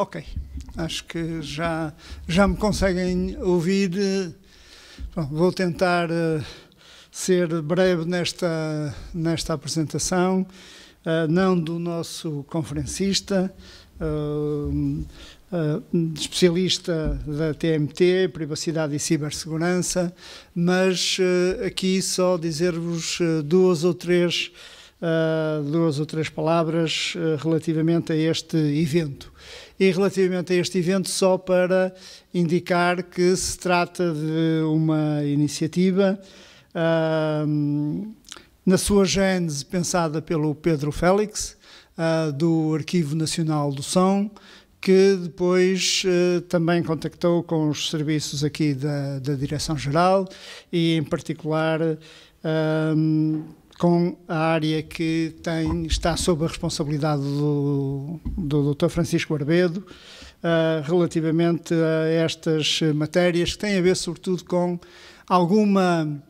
Ok, acho que já, já me conseguem ouvir. Bom, vou tentar uh, ser breve nesta, nesta apresentação, uh, não do nosso conferencista, uh, especialista da TMT, Privacidade e Cibersegurança, mas aqui só dizer-vos duas ou três. Duas ou três palavras relativamente a este evento. E relativamente a este evento, só para indicar que se trata de uma iniciativa uh, na sua gênese pensada pelo Pedro Félix, uh, do Arquivo Nacional do Som, que depois uh, também contactou com os serviços aqui da, da Direção-Geral e, em particular, com a área que tem, está sob a responsabilidade do, do Dr. Francisco Arbedo, uh, relativamente a estas matérias que têm a ver, sobretudo, com alguma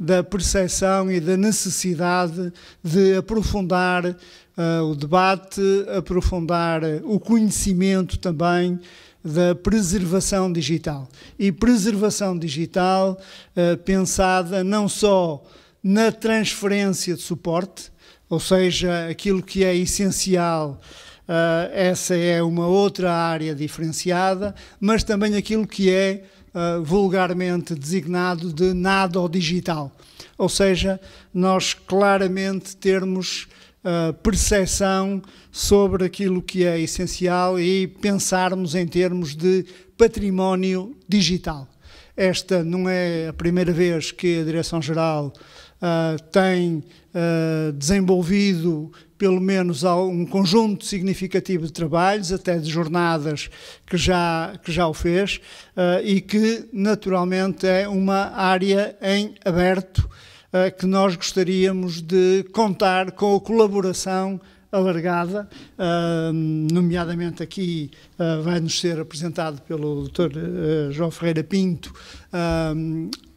da percepção e da necessidade de aprofundar uh, o debate, aprofundar o conhecimento também da preservação digital. E preservação digital uh, pensada não só na transferência de suporte, ou seja, aquilo que é essencial, uh, essa é uma outra área diferenciada, mas também aquilo que é uh, vulgarmente designado de nado digital. Ou seja, nós claramente termos uh, percepção sobre aquilo que é essencial e pensarmos em termos de património digital. Esta não é a primeira vez que a Direção-Geral uh, tem uh, desenvolvido pelo menos um conjunto significativo de trabalhos, até de jornadas que já, que já o fez, uh, e que naturalmente é uma área em aberto que nós gostaríamos de contar com a colaboração alargada, nomeadamente aqui vai-nos ser apresentado pelo Dr. João Ferreira Pinto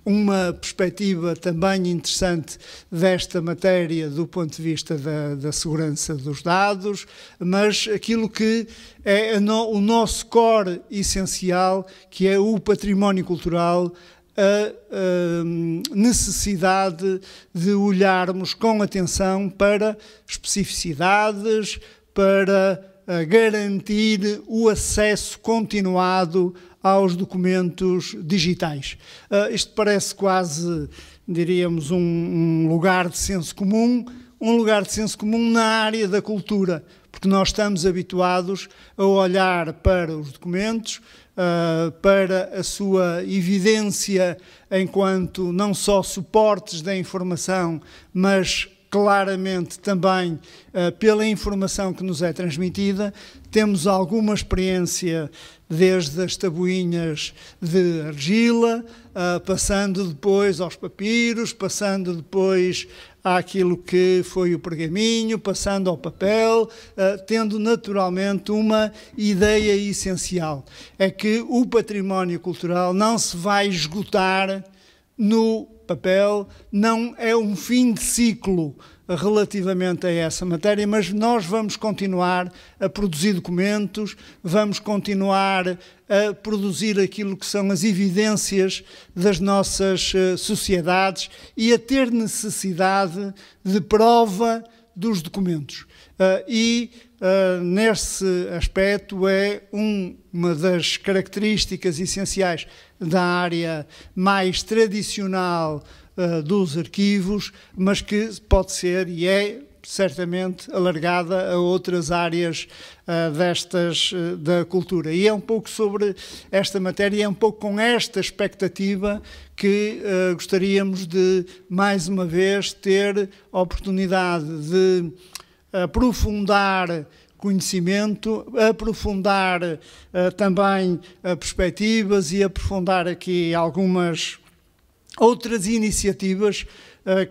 uma perspectiva também interessante desta matéria do ponto de vista da, da segurança dos dados, mas aquilo que é o nosso core essencial, que é o património cultural, a, a, necessidade de olharmos com atenção para especificidades, para garantir o acesso continuado aos documentos digitais. Uh, isto parece quase, diríamos, um, um lugar de senso comum, um lugar de senso comum na área da cultura, porque nós estamos habituados a olhar para os documentos, uh, para a sua evidência enquanto não só suportes da informação, mas claramente também uh, pela informação que nos é transmitida. Temos alguma experiência desde as tabuinhas de argila, uh, passando depois aos papiros, passando depois àquilo que foi o pergaminho, passando ao papel, uh, tendo naturalmente uma ideia essencial: é que o património cultural não se vai esgotar no papel, não é um fim de ciclo relativamente a essa matéria, mas nós vamos continuar a produzir documentos, vamos continuar a produzir aquilo que são as evidências das nossas eh, sociedades e a ter necessidade de prova dos documentos. Uh, e uh, nesse aspecto é um, uma das características essenciais da área mais tradicional uh, dos arquivos, mas que pode ser e é certamente alargada a outras áreas uh, destas uh, da cultura. E é um pouco sobre esta matéria, é um pouco com esta expectativa que uh, gostaríamos de, mais uma vez, ter a oportunidade de aprofundar conhecimento, aprofundar também perspectivas e aprofundar aqui algumas outras iniciativas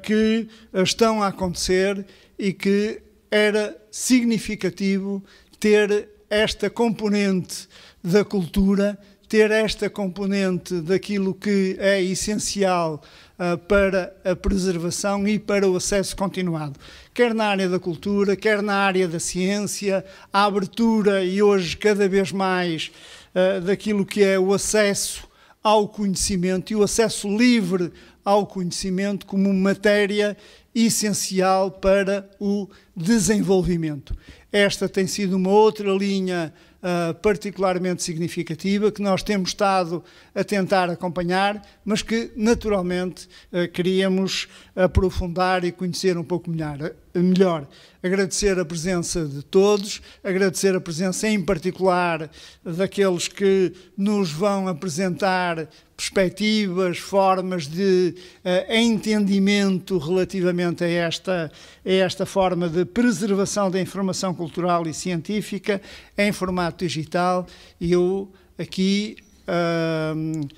que estão a acontecer e que era significativo ter esta componente da cultura ter esta componente daquilo que é essencial uh, para a preservação e para o acesso continuado, quer na área da cultura, quer na área da ciência, a abertura e hoje cada vez mais uh, daquilo que é o acesso ao conhecimento e o acesso livre ao conhecimento como matéria essencial para o desenvolvimento. Esta tem sido uma outra linha uh, particularmente significativa que nós temos estado a tentar acompanhar, mas que naturalmente uh, queríamos aprofundar e conhecer um pouco melhor. melhor. Agradecer a presença de todos, agradecer a presença em particular daqueles que nos vão apresentar perspectivas, formas de uh, entendimento relativamente a esta, a esta forma de preservação da informação cultural e científica em formato digital. Eu aqui uh,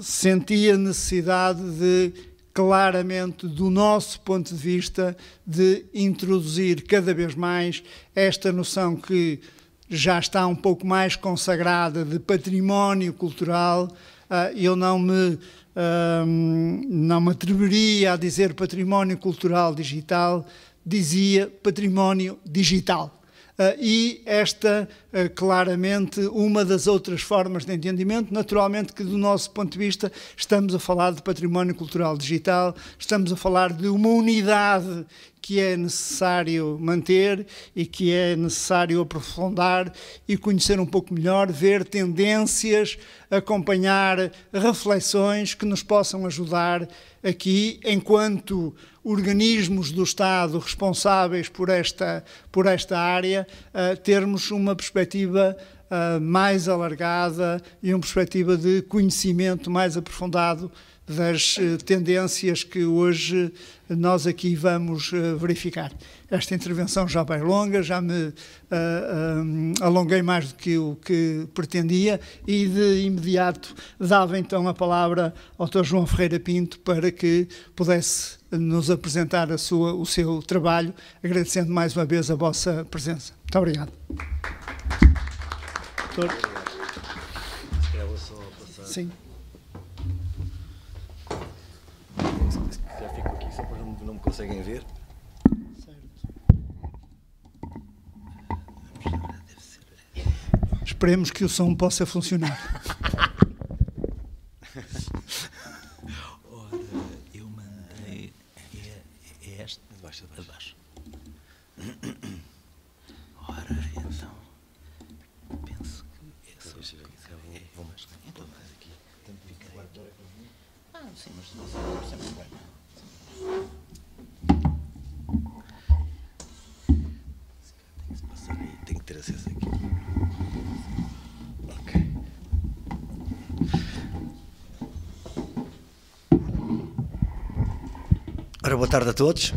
senti a necessidade de claramente, do nosso ponto de vista, de introduzir cada vez mais esta noção que já está um pouco mais consagrada de património cultural, eu não me, não me atreveria a dizer património cultural digital, dizia património digital. Uh, e esta, uh, claramente, uma das outras formas de entendimento. Naturalmente, que do nosso ponto de vista, estamos a falar de património cultural digital, estamos a falar de uma unidade que é necessário manter e que é necessário aprofundar e conhecer um pouco melhor, ver tendências, acompanhar reflexões que nos possam ajudar aqui, enquanto organismos do Estado responsáveis por esta, por esta área, termos uma perspectiva mais alargada e uma perspectiva de conhecimento mais aprofundado das uh, tendências que hoje nós aqui vamos uh, verificar. Esta intervenção já vai longa, já me uh, alonguei mais do que o que pretendia e de imediato dava então a palavra ao Dr. João Ferreira Pinto para que pudesse nos apresentar a sua, o seu trabalho, agradecendo mais uma vez a vossa presença. Muito obrigado. Doutor. Sim. Conseguem ver? Esperemos que o som possa funcionar. Ora, eu mandei. É, é este? De baixo, de baixo. Ora, então. Penso que é só. Vou mais. Então faz aqui. Tem que ficar. Ah, sim, mas sempre bem. ter acesso aqui. Ok. Ora, boa tarde a todos.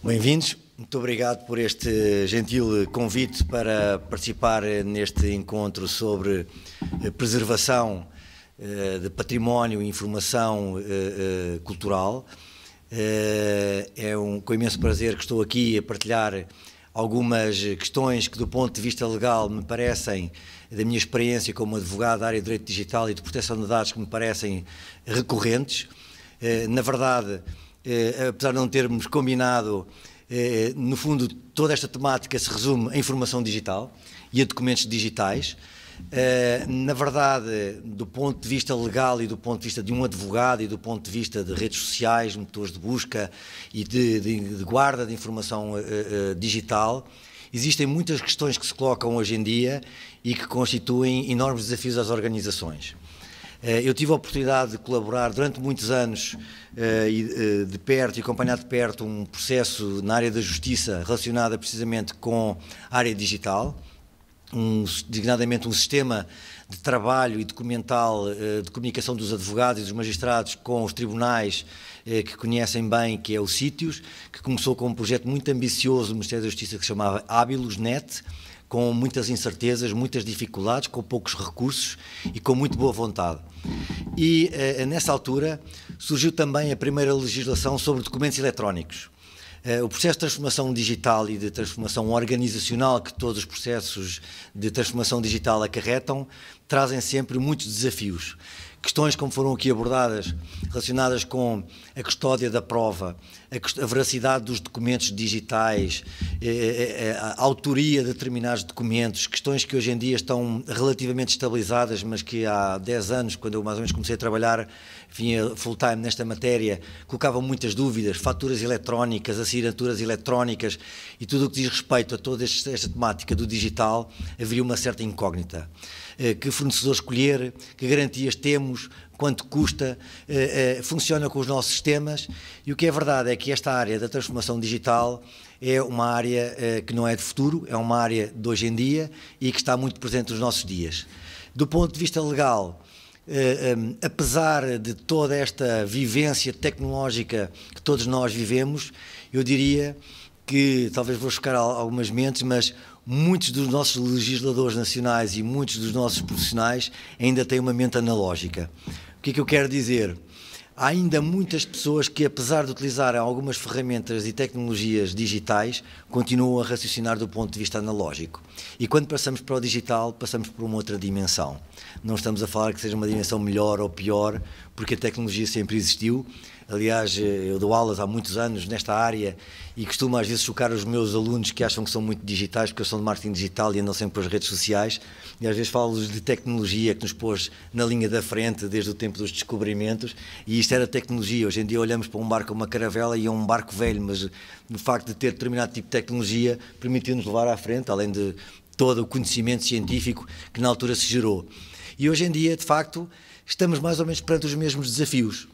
Bem-vindos. Muito obrigado por este gentil convite para participar neste encontro sobre eh, preservação eh, de património e informação eh, cultural. É um, com imenso prazer que estou aqui a partilhar algumas questões que, do ponto de vista legal, me parecem, da minha experiência como advogado da área de direito digital e de proteção de dados, que me parecem recorrentes. Eh, na verdade, eh, apesar de não termos combinado, eh, no fundo, toda esta temática se resume a informação digital e a documentos digitais. Na verdade, do ponto de vista legal e do ponto de vista de um advogado e do ponto de vista de redes sociais, motores de busca e de, de, de guarda de informação digital, existem muitas questões que se colocam hoje em dia e que constituem enormes desafios às organizações. Eu tive a oportunidade de colaborar durante muitos anos de perto e acompanhar de perto um processo na área da justiça relacionado precisamente com a área digital um, designadamente um sistema de trabalho e documental eh, de comunicação dos advogados e dos magistrados com os tribunais eh, que conhecem bem, que é o Sítios, que começou com um projeto muito ambicioso do Ministério da Justiça que se chamava Habilus Net, com muitas incertezas, muitas dificuldades, com poucos recursos e com muito boa vontade. E eh, nessa altura surgiu também a primeira legislação sobre documentos eletrónicos. Uh, o processo de transformação digital e de transformação organizacional que todos os processos de transformação digital acarretam trazem sempre muitos desafios questões como foram aqui abordadas, relacionadas com a custódia da prova, a, a veracidade dos documentos digitais, eh, eh, eh, a, autoria de determinados documentos, questões que hoje em dia estão relativamente estabilizadas, mas que há 10 anos, quando eu mais ou menos comecei a trabalhar, vinha full-time nesta matéria, colocavam muitas dúvidas, faturas eletrónicas, assinaturas eletrónicas e tudo o que diz respeito a toda esta temática do digital, haveria uma certa incógnita. Eh, que fornecedor escolher, que garantias temos, quanto custa, eh, eh, funciona com os nossos sistemas e o que é verdade é que esta área da transformação digital é uma área que não é de futuro, é uma área de hoje em dia e que está muito presente nos nossos dias. Do ponto de vista legal, apesar de toda esta vivência tecnológica que todos nós vivemos, eu diria que, talvez vou chocar algumas mentes, mas muitos dos nossos legisladores nacionais e muitos dos nossos profissionais ainda têm uma mente analógica. O que é que eu quero dizer? Há ainda muitas pessoas que, apesar de utilizarem algumas ferramentas e tecnologias digitais, continuam a raciocinar do ponto de vista analógico. E quando passamos para o digital, passamos por uma outra dimensão. Não estamos a falar que seja uma dimensão melhor ou pior, porque a tecnologia sempre existiu, Aliás, eh, eu dou aulas há muitos anos nesta área e costumo às vezes chocar os meus alunos que acham que são muito digitais, porque eu sou de marketing digital e andam sempre pelas redes sociais, e às vezes falo-lhes de tecnologia que nos pôs na linha da frente desde o tempo dos descobrimentos, e isto era tecnologia. Hoje em dia olhamos para um barco, uma caravela, e é um barco velho, mas o facto de ter determinado tipo de tecnologia permitiu-nos levar à frente, além de todo o conhecimento científico que na altura se gerou. E hoje em dia, de facto, estamos mais ou menos perante os mesmos desafios.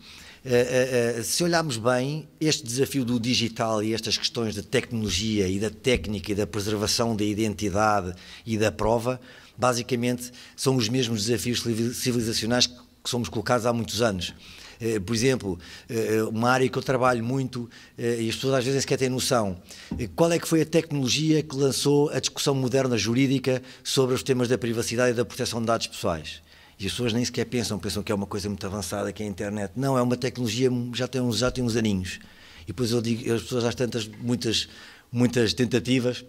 Eh, eh, eh, se olharmos bem, este desafio do digital e estas questões da tecnologia e da técnica e da preservação da identidade e da prova, basicamente são os mesmos desafios civilizacionais que somos colocados há muitos anos. Por exemplo, uma área que eu trabalho muito e as pessoas às vezes sequer têm noção. Qual é que foi a tecnologia que lançou a discussão moderna jurídica sobre os temas da privacidade e da proteção de dados pessoais? E as pessoas nem sequer pensam, pensam que é uma coisa muito avançada, que é a internet. Não, é uma tecnologia, já tem uns, já tem uns aninhos. E depois eu digo, as pessoas às tantas, muitas, muitas tentativas.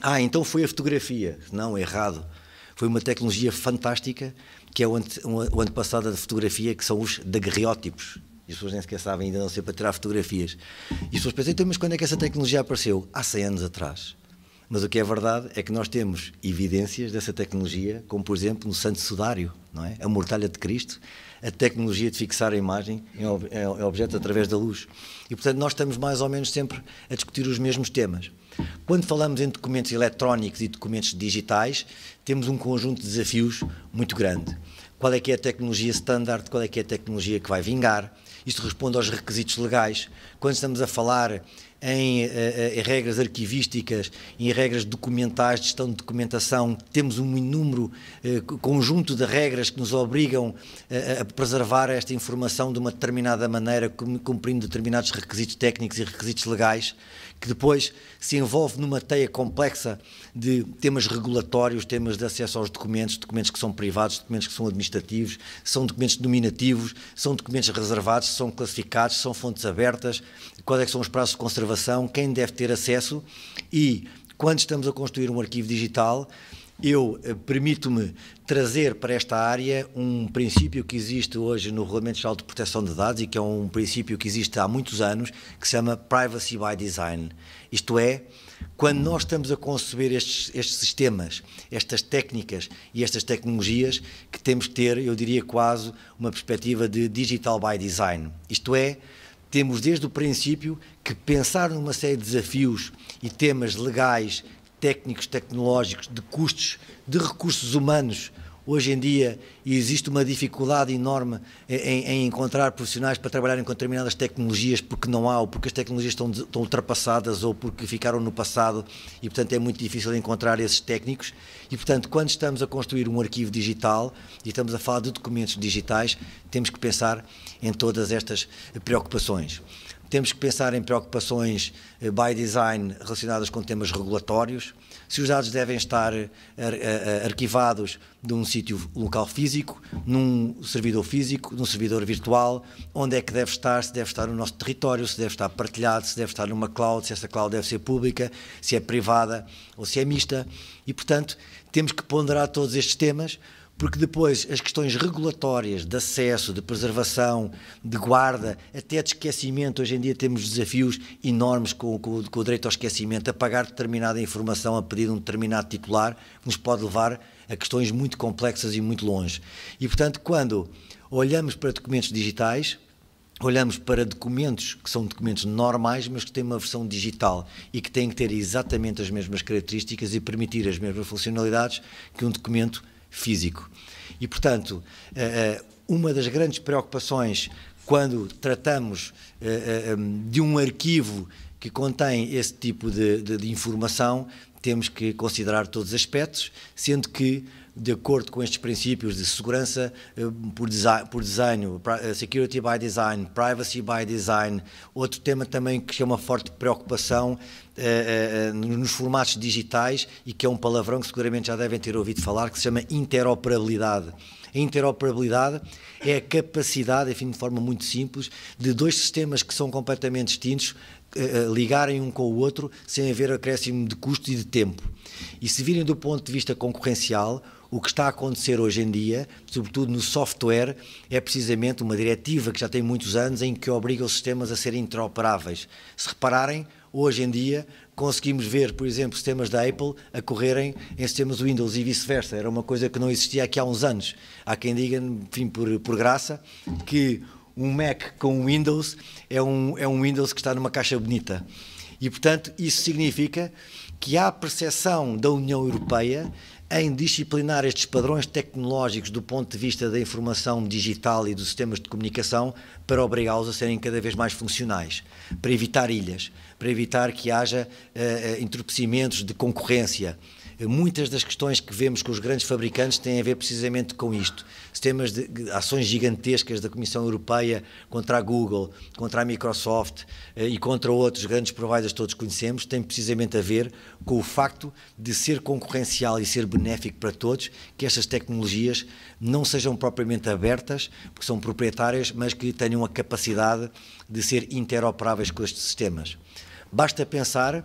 Ah, então foi a fotografia. Não, errado. Foi uma tecnologia fantástica, que é o, ante, o antepassado da fotografia, que são os daguerreótipos. E as pessoas nem sequer sabem ainda não sei para tirar fotografias. E as pessoas pensam, então, mas quando é que essa tecnologia apareceu? Há 100 anos atrás. Mas o que é verdade é que nós temos evidências dessa tecnologia, como por exemplo no Santo Sudário, não é? a mortalha de Cristo, a tecnologia de fixar a imagem em objeto através da luz. E portanto nós estamos mais ou menos sempre a discutir os mesmos temas. Quando falamos em documentos eletrónicos e documentos digitais, temos um conjunto de desafios muito grande. Qual é que é a tecnologia standard, qual é que é a tecnologia que vai vingar? Isto responde aos requisitos legais. Quando estamos a falar em, eh, em, regras arquivísticas, em regras documentais, de gestão de documentação, temos um número, eh, conjunto de regras que nos obrigam a, preservar esta informação de uma determinada maneira, cumprindo determinados requisitos técnicos e requisitos legais, que depois se envolve numa teia complexa de temas regulatórios, temas de acesso aos documentos, documentos que são privados, documentos que são administrativos, são documentos dominativos, são documentos reservados, são classificados, são fontes abertas, quais é são os prazos de conservação, quem deve ter acesso e quando estamos a construir um arquivo digital, eu eh, permito-me trazer para esta área um princípio que existe hoje no Regulamento Geral de Proteção de Dados e que é um princípio que existe há muitos anos, que se chama Privacy by Design. Isto é, quando nós estamos a conceber estes, estes sistemas, estas técnicas e estas tecnologias, que temos que ter, eu diria quase, uma perspectiva de Digital by Design. Isto é, temos desde o princípio que pensar numa série de desafios e temas legais técnicos, tecnológicos, de custos, de recursos humanos. Hoje em dia existe uma dificuldade enorme em, em, encontrar profissionais para trabalharem com determinadas tecnologias porque não há, ou porque as tecnologias estão, estão ultrapassadas ou porque ficaram no passado e, portanto, é muito difícil encontrar esses técnicos. E, portanto, quando estamos a construir um arquivo digital e estamos a falar de documentos digitais, temos que pensar em todas estas preocupações. Temos que pensar em preocupações eh, by design relacionadas com temas regulatórios, se os dados devem estar ar arquivados num sítio local físico, num servidor físico, num servidor virtual, onde é que deve estar, se deve estar no nosso território, se deve estar partilhado, se deve estar numa cloud, se essa cloud deve ser pública, se é privada ou se é mista. E, portanto, temos que ponderar todos estes temas porque depois as questões regulatórias de acesso, de preservação, de guarda, até de esquecimento, hoje em dia temos desafios enormes com, com, com o direito ao esquecimento, a pagar determinada informação a pedir um determinado titular, nos pode levar a questões muito complexas e muito longe. E, portanto, quando olhamos para documentos digitais, olhamos para documentos que são documentos normais, mas que têm uma versão digital e que têm que ter exatamente as mesmas características e permitir as mesmas funcionalidades que um documento físico. E, portanto, eh, eh, uma das grandes preocupações quando tratamos eh, de um arquivo que contém esse tipo de, de, de informação, temos que considerar todos os aspectos, sendo que de acordo com estes princípios de segurança por, design, por desenho, security by design, privacy by design, outro tema também que é uma forte preocupação uh, nos formatos digitais e que é um palavrão que seguramente já devem ter ouvido falar, que se chama interoperabilidade. A interoperabilidade é a capacidade, enfim, de forma muito simples, de dois sistemas que são completamente distintos ligarem um com o outro sem haver acréscimo de custo e de tempo. E se virem do ponto de vista concorrencial, o que está a acontecer hoje em dia, sobretudo no software, é precisamente uma diretiva que já tem muitos anos em que obriga os sistemas a serem interoperáveis. Se repararem, Hoje em dia conseguimos ver, por exemplo, sistemas da Apple a correrem em sistemas Windows e vice-versa. Era uma coisa que não existia aqui há uns anos. Há quem diga, enfim, por, por graça, que um Mac com Windows é um, é um Windows que está numa caixa bonita. E, portanto, isso significa que há percepção da União Europeia em disciplinar estes padrões tecnológicos do ponto de vista da informação digital e dos sistemas de comunicação para obrigá-los a serem cada vez mais funcionais, para evitar ilhas, para evitar que haja uh, entorpecimentos de concorrência, Muitas das questões que vemos com os grandes fabricantes têm a ver precisamente com isto. Sistemas de ações gigantescas da Comissão Europeia contra a Google, contra a Microsoft eh, e contra outros grandes providers que todos conhecemos, têm precisamente a ver com o facto de ser concorrencial e ser benéfico para todos que estas tecnologias não sejam propriamente abertas, porque são proprietárias, mas que tenham a capacidade de ser interoperáveis com estes sistemas. Basta pensar,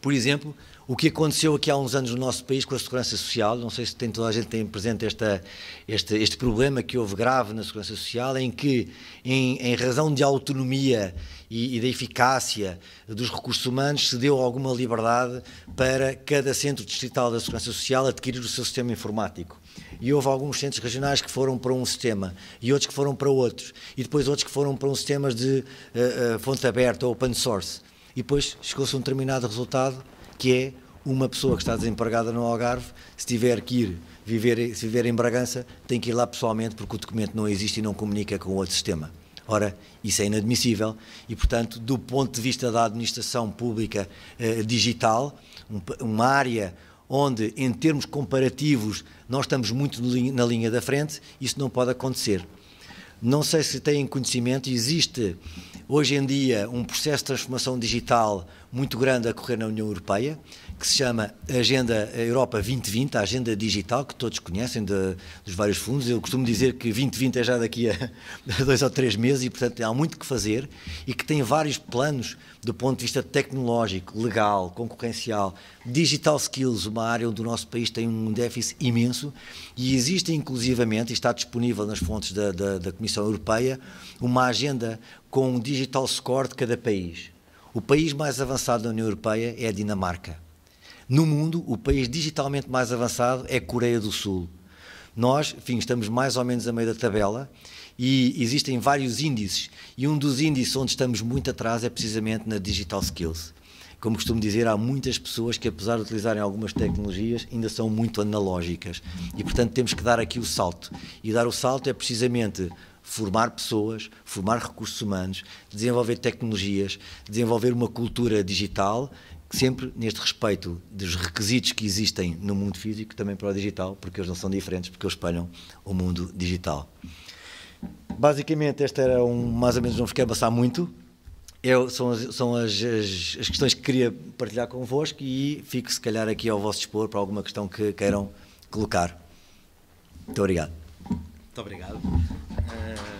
por exemplo, o que aconteceu aqui há uns anos no nosso país com a segurança social, não sei se tem, toda a gente tem presente esta, este, este problema que houve grave na segurança social, em que, em, em razão de autonomia e, e da eficácia dos recursos humanos, se deu alguma liberdade para cada centro distrital da segurança social adquirir o seu sistema informático. E houve alguns centros regionais que foram para um sistema e outros que foram para outros e depois outros que foram para um sistemas de uh, uh, fonte aberta ou open source e depois chegou-se a um determinado resultado que é uma pessoa que está desempregada no Algarve, se tiver que ir viver, se viver em Bragança, tem que ir lá pessoalmente porque o documento não existe e não comunica com o outro sistema. Ora, isso é inadmissível e, portanto, do ponto de vista da administração pública eh, digital, um, uma área onde, em termos comparativos, nós estamos muito na linha da frente, isso não pode acontecer. Não sei se têm conhecimento, existe hoje em dia um processo de transformação digital muito grande a correr na União Europeia que se chama Agenda Europa 2020, a agenda digital, que todos conhecem de, dos vários fundos. Eu costumo dizer que 2020 é já daqui a dois ou três meses e, portanto, há muito que fazer e que tem vários planos do ponto de vista tecnológico, legal, concorrencial, digital skills, uma área onde o nosso país tem um déficit imenso e existe inclusivamente, e está disponível nas fontes da, da, da Comissão Europeia, uma agenda com um digital score de cada país. O país mais avançado da União Europeia é a Dinamarca no mundo, o país digitalmente mais avançado é a Coreia do Sul. Nós, enfim, estamos mais ou menos a meio da tabela e existem vários índices. E um dos índices onde estamos muito atrás é precisamente na Digital Skills. Como costumo dizer, há muitas pessoas que, apesar de utilizarem algumas tecnologias, ainda são muito analógicas. E, portanto, temos que dar aqui o salto. E dar o salto é precisamente formar pessoas, formar recursos humanos, desenvolver tecnologias, desenvolver uma cultura digital sempre neste respeito dos requisitos que existem no mundo físico também para o digital, porque eles não são diferentes, porque eles espelham o mundo digital. Basicamente, este era um, mais ou menos, não fiquei a passar muito, eu, são, as, são as, as, as, questões que queria partilhar convosco e fico se calhar aqui ao vosso dispor para alguma questão que queiram colocar. Muito obrigado. Muito obrigado. Uh...